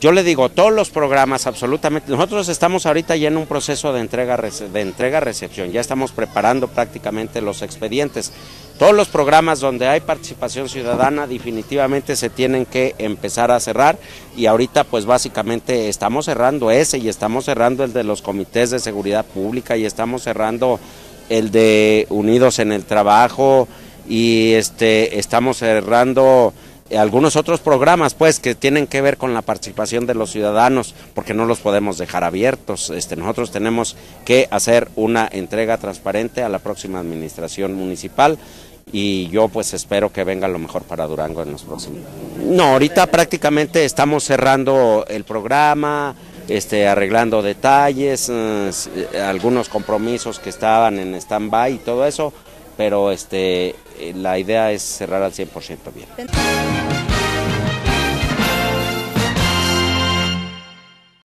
Yo le digo, todos los programas, absolutamente, nosotros estamos ahorita ya en un proceso de entrega de entrega recepción, ya estamos preparando prácticamente los expedientes. Todos los programas donde hay participación ciudadana definitivamente se tienen que empezar a cerrar y ahorita pues básicamente estamos cerrando ese y estamos cerrando el de los comités de seguridad pública y estamos cerrando el de Unidos en el Trabajo y este estamos cerrando algunos otros programas pues que tienen que ver con la participación de los ciudadanos porque no los podemos dejar abiertos este nosotros tenemos que hacer una entrega transparente a la próxima administración municipal y yo pues espero que venga lo mejor para Durango en los próximos. No, ahorita prácticamente estamos cerrando el programa, este, arreglando detalles, eh, algunos compromisos que estaban en stand-by y todo eso, pero este, la idea es cerrar al 100% bien.